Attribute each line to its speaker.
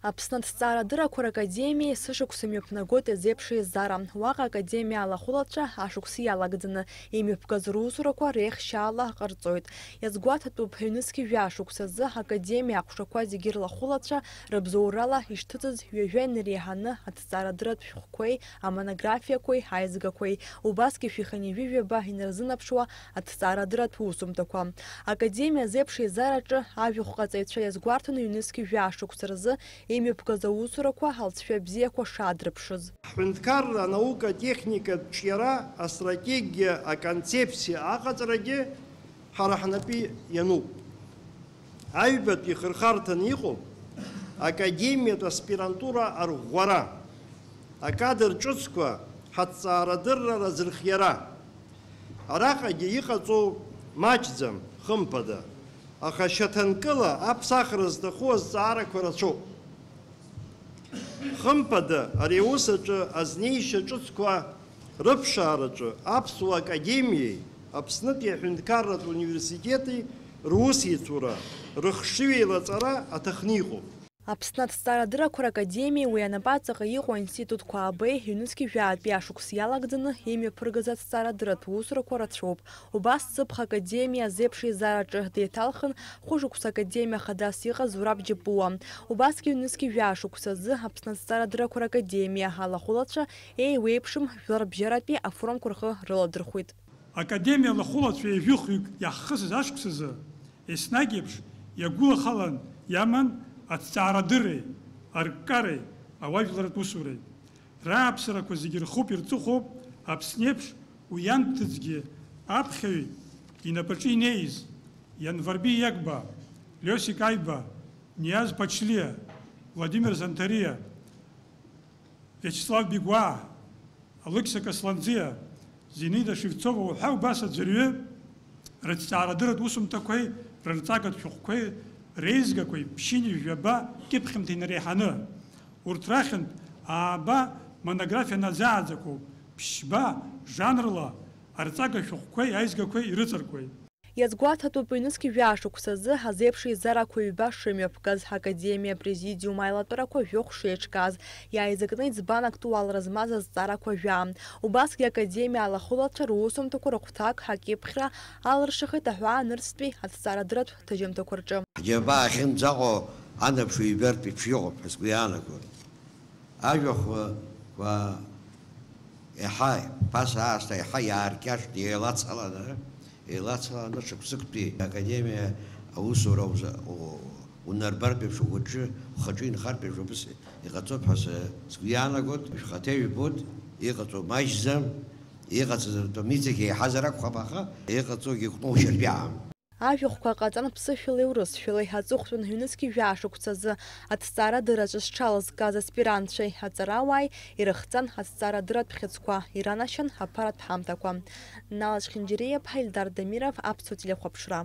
Speaker 1: Аԥсны аҭҵаарадырақәа ракадемиа сышықәса мҩаԥнагоит азеиԥш еизара. Уаҟа академиа алахәылацәа ашықәса иалагӡаны имҩаԥгаз русурақәа реихшьаала ҟарҵоит. Иазгәаҭатәуп ҩнызқьи жәашықәсазы академиа аҟәшақәа зегьы рлахәылацәа рыбзоурала ишҭыҵыз ҩажәа инареиҳаны аҭҵаарадыратә шәҟәқәеи, амонографиақәеи, аизгақәеи, убасгьы шәиханҩыжәаба инарзынаԥшуа аҭҵаарадыратә усумҭақәа. Академиа азеиԥш еизараҿы ажәахә ҟаҵаҩцәа иазгәарҭаны ҩнызқьи жәашықәса рзы имҩаԥгаз аусурақәа алҵшәа бзиақәа шадрыԥшыз.
Speaker 2: Ҳҳәынҭқарра анаука атехникатә ҿиара астратегиа аконцепциа аҟаҵарагьы ҳара ҳнапы иануп. Аҩбатә ихырхарҭаны иҟоуп академиатә аспирантура арӷәӷәара, акадр ҿыцқәа ҳаҭҵаарадырра разырхиара. Араҟагьы иҟаҵоу маҷӡам, хымԥада, аха шьаҭанкыла аԥсахра зҭаху азҵаарақәа рацәоуп. хымԥада ари аус аҿы азнеишьа ҿыцқәа рыԥшаараҿы аԥсуа академиеи аԥснытәи аҳәынҭқарратә университети русеицура рыхшыҩеилаҵара аҭахны иҟоуп
Speaker 1: Аԥсны аҭҵаарадырақәа ракадемиа уи анапаҵаҟа иҟоу аинститутқәа аабеи ҩнызқьи жәаатәи ашықәс иалагӡаны имҩаԥыргаз аҭҵаарадыратә усурақәа рацәоуп. Убас Ҵыԥх академиа азеиԥш еизараҿы деиҭалхын хәышықәса академиа хадас иҟаз Зураб Џьапуа. Убасгьы ҩнызқьи жәашықәса азы Аԥсны аҭҵаарадырақәа ракадемиа алахәылацәа еиуеиԥшым жәларбжьаратәи афорумқәа рхы рыладырхәит.
Speaker 3: Академиа лахәылацәа еижәыхҩык иаҳхысыз ашықәсазы еснагь еиԥш иагәылахалан иаман аҭҵаарадырреи, арккареи, ауаажәларатә усуреи. Рааԥсарақәа зегьы рхуп ирҵыхәоуп Аԥснеиԥш уи ианҭыҵгьы аԥхьаҩ инапаҿы инеиз Январби Иагба, Лиосик Аиба, Ниаз Пачлиа, Владимир Зантария, Вячеслав Бигуа, Алықьса Касланӡиа, Зинида Шевцова уҳәа убас аӡәырҩы рыҭҵаарадыратә усумҭақәеи рырҵагатә шәҟәқәеи реизгақәеи ԥшьыни жәаба кьыԥхьымҭа инареиҳаны урҭ рахьынтә ааба монографиа назааӡақәоуп ԥшьба жанрла арҵага шәҟәқәеи аизгақәеи ирыҵаркуеит
Speaker 1: Иазгәаҭатәуп ҩнызқьи жәашықәсазы азеиԥш еизарақәа ҩба шымҩаԥгаз ҳакадемиа президиум аилатәарақәа жәохә шеиҿкааз, иааизакны иӡбан актуалра змаз азҵаарақәа жәа. Убасгьы академиа алахәылацәа русумҭақәа рыхәҭак ҳакьыԥхьра алыршахит аҳәаанырцәтәи аҭҵаарадыратә ҭаҷымҭақәа рҿы.
Speaker 4: Џьаба ахьынӡаҟоу анаԥшу ибартә еиԥш иҟоуп ҳәа сгәы иаанагоит. Ажәахәқәа иаҳа ԥаса аасҭа иаҳа иааркьаҿт еилацаланы еилацаланы ҽыԥсыктәи академиа аусура унарбартә еиԥш ухәыҷы ухаҿы инхартә еиԥш убас иҟаҵоуп ҳәа сгәы иаанагоит шәхаҭа ибоит иҟаҵоу маҷӡам иҟаҵаз ртәым иҵегь еиҳазар акәхап аха иҟаҵоугьы ҟәноушьартәиаам
Speaker 1: Ажәахәқәа ҟаҵан ԥсышәала урысшәала иҳаҵыхәтәын ҩнызқьи жәашықәсазы аҭҵаарадыраҿы зҽалазкыз аспирантцәеи аҵарауааи ирыхҵан аҭҵаарадыратә бӷьыцқәа иранашьан аԥаратә ҳамҭақәа. Налаџь Хинџьериаԥҳа Ильдар Дамиров аԥсуа телехәаԥшра.